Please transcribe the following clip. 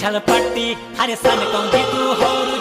छलपट्टी हरे सन कौन तू हो